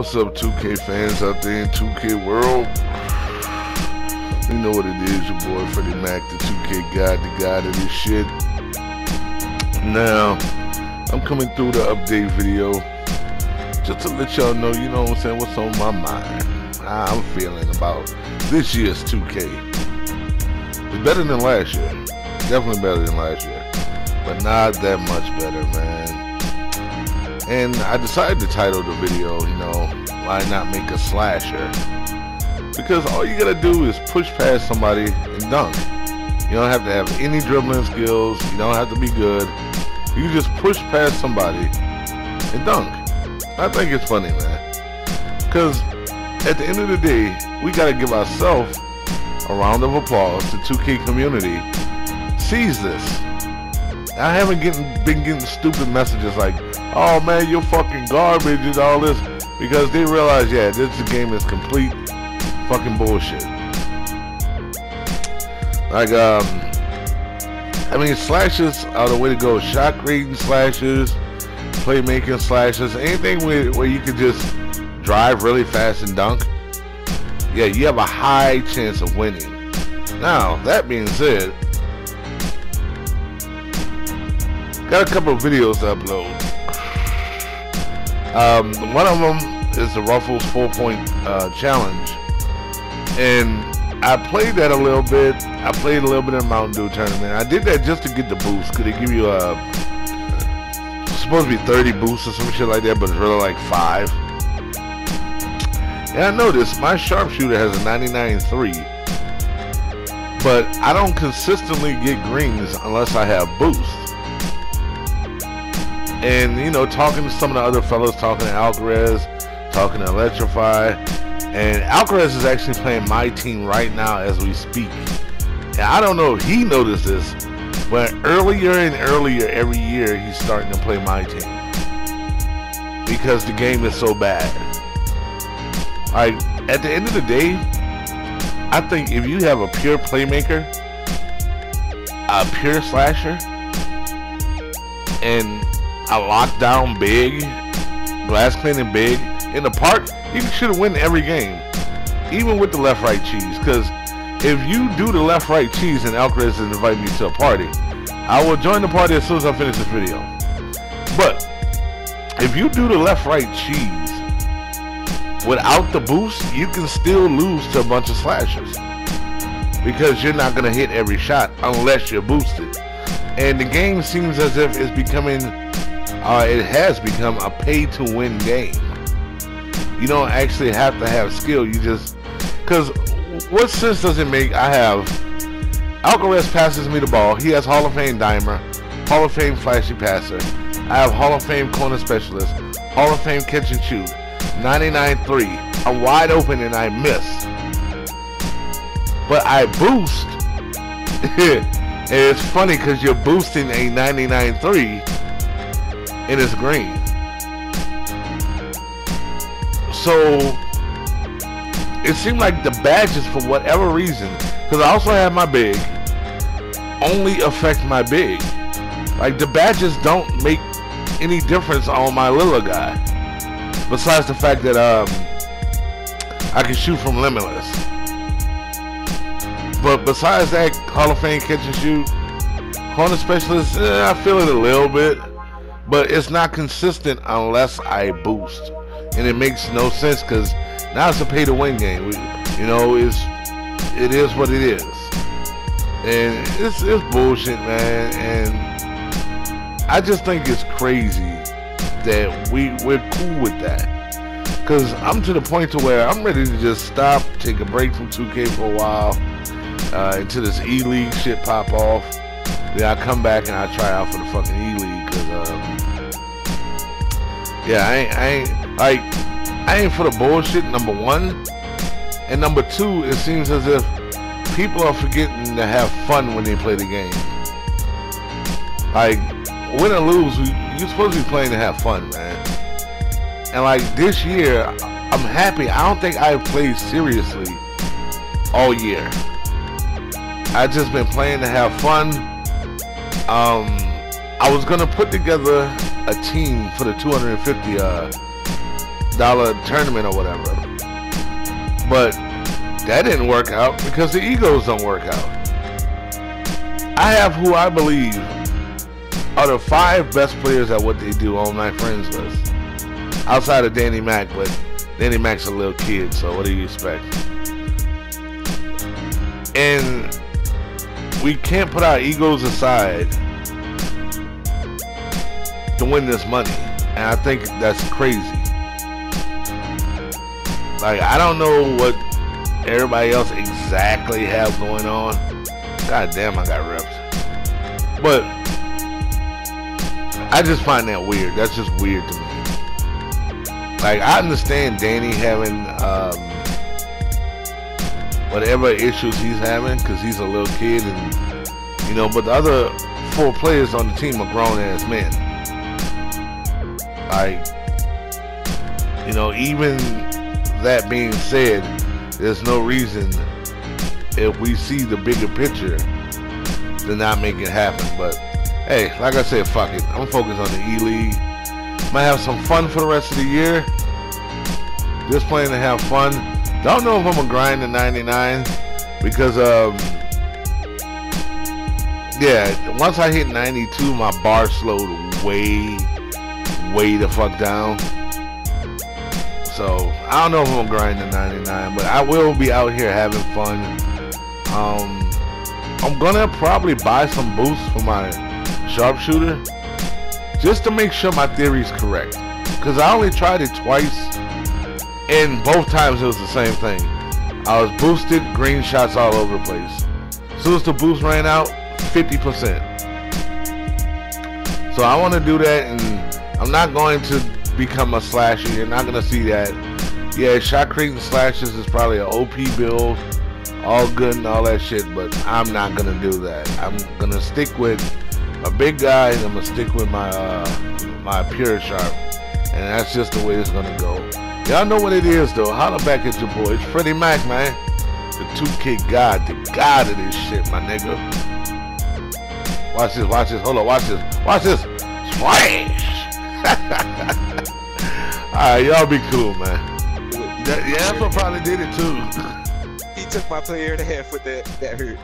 What's up, 2K fans out there in 2K world? You know what it is, your boy Freddie Mack, the 2K God, the God of this shit. Now, I'm coming through the update video just to let y'all know, you know what I'm saying, what's on my mind. How I'm feeling about this year's 2K. It's better than last year. Definitely better than last year. But not that much better, man. And I decided to title the video, you know, why not make a slasher? Because all you gotta do is push past somebody and dunk. You don't have to have any dribbling skills. You don't have to be good. You just push past somebody and dunk. I think it's funny, man. Because at the end of the day, we gotta give ourselves a round of applause. The 2K community sees this. I haven't getting, been getting stupid messages like, oh man, you're fucking garbage and all this. Because they realize, yeah, this game is complete fucking bullshit. Like, um, I mean, slashes are the way to go. Shot creating slashes, playmaking slashes, anything where, where you can just drive really fast and dunk. Yeah, you have a high chance of winning. Now, that being said, got a couple of videos to upload. Um, one of them is the Ruffles four point uh, challenge, and I played that a little bit. I played a little bit in Mountain Dew tournament. I did that just to get the boost. Could they give you a supposed to be 30 boosts or some shit like that, but it's really like five. And I noticed my sharpshooter has a 99.3, but I don't consistently get greens unless I have boost and you know talking to some of the other fellows talking to Alcaraz talking to Electrify. And Alcaraz is actually playing my team right now as we speak. And I don't know if he noticed this but earlier and earlier every year he's starting to play my team. Because the game is so bad. Like at the end of the day I think if you have a pure playmaker a pure slasher and a lockdown big, glass cleaning big in the park, you should have win every game, even with the left right cheese. Because if you do the left right cheese and Alcaraz is inviting me to a party, I will join the party as soon as I finish this video. But if you do the left right cheese without the boost, you can still lose to a bunch of slashers because you're not going to hit every shot unless you're boosted. And the game seems as if it's becoming uh, it has become a pay to win game. You don't actually have to have skill. You just because what sense does it make? I have Alcaraz passes me the ball. He has Hall of Fame dimer, Hall of Fame flashy passer. I have Hall of Fame corner specialist, Hall of Fame catch and shoot, 99-3. I'm wide open and I miss, but I boost. and it's funny because you're boosting a 99-3 and it's green. So it seemed like the badges, for whatever reason, because I also have my big, only affect my big. Like the badges don't make any difference on my little guy, besides the fact that um I can shoot from limitless. But besides that, Hall of Fame catch and shoot, corner specialist, eh, I feel it a little bit but it's not consistent unless I boost, and it makes no sense because now it's a pay to win game. We, you know, it's it is what it is, and it's it's bullshit, man. And I just think it's crazy that we we're cool with that. Cause I'm to the point to where I'm ready to just stop, take a break from 2K for a while, uh, until this E League shit pop off. Then I come back and I try out for the fucking E League because um, yeah, I ain't, I like I ain't for the bullshit. Number one, and number two, it seems as if people are forgetting to have fun when they play the game. Like win or lose, you're supposed to be playing to have fun, man. And like this year, I'm happy. I don't think I've played seriously all year. I just been playing to have fun. Um, I was gonna put together a team for the 250 uh, dollar tournament or whatever. But that didn't work out because the egos don't work out. I have who I believe are the five best players at what they do on my friends list. Outside of Danny Mac, but Danny Mac's a little kid, so what do you expect? And we can't put our egos aside to win this money. And I think that's crazy. Like, I don't know what everybody else exactly have going on. God damn, I got reps. But I just find that weird. That's just weird to me. Like, I understand Danny having um, whatever issues he's having because he's a little kid, and you know, but the other four players on the team are grown ass men. Like, you know, even that being said, there's no reason if we see the bigger picture to not make it happen. But hey, like I said, fuck it. I'm focused on the E League. Might have some fun for the rest of the year. Just playing to have fun. Don't know if I'm gonna grind to 99 because um yeah, once I hit 92, my bar slowed way, way the fuck down. So I don't know if I'm gonna grind to 99, but I will be out here having fun. Um, I'm gonna probably buy some boosts for my sharpshooter just to make sure my theory is correct. Cause I only tried it twice, and both times it was the same thing. I was boosted, green shots all over the place. As soon as the boost ran out, 50%. So I want to do that, and I'm not going to become a slasher. You're not going to see that. Yeah, shotcreting slashes is probably an OP build, all good and all that shit, but I'm not going to do that. I'm going to stick with a big guy, I'm going to stick with my, uh, my pure sharp. And that's just the way it's going to go. Y'all know what it is, though. Holla back at your boy. It's Freddie Mack, man. The 2K god, the god of this shit, my nigga. Watch this, watch this. Hold on, watch this. Watch this. Splash! Alright, y'all be cool, man. That, yeah, what probably did it too. He took my player and a half with that that hurt.